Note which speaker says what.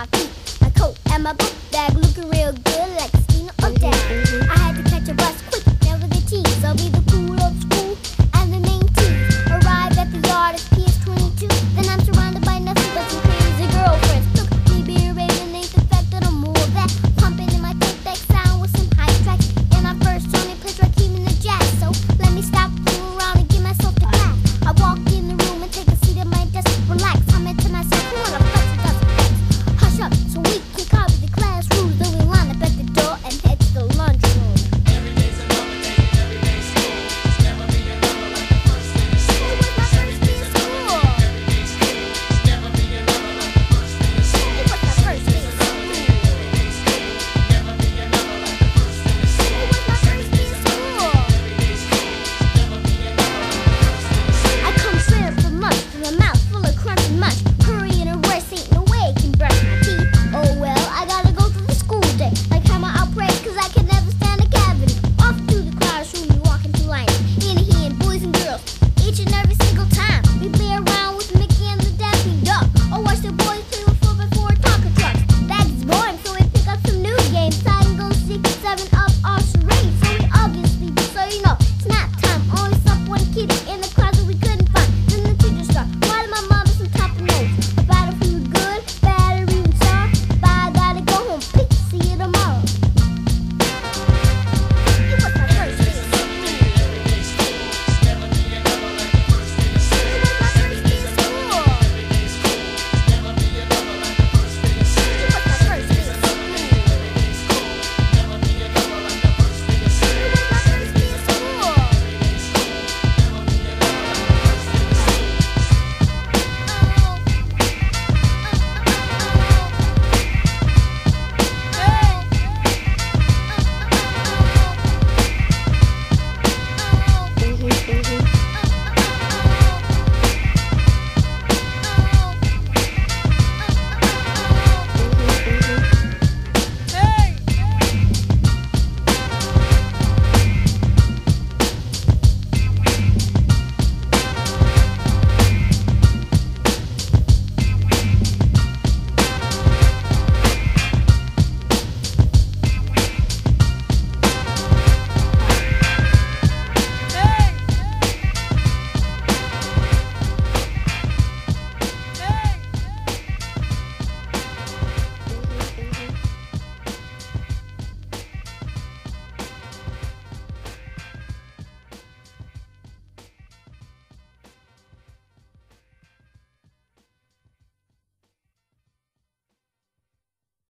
Speaker 1: my feet, my coat and my book bag looking real good like Stina Odell. Mm-hmm, mm-hmm. I had to catch a bus quick, never the tease. I'll be the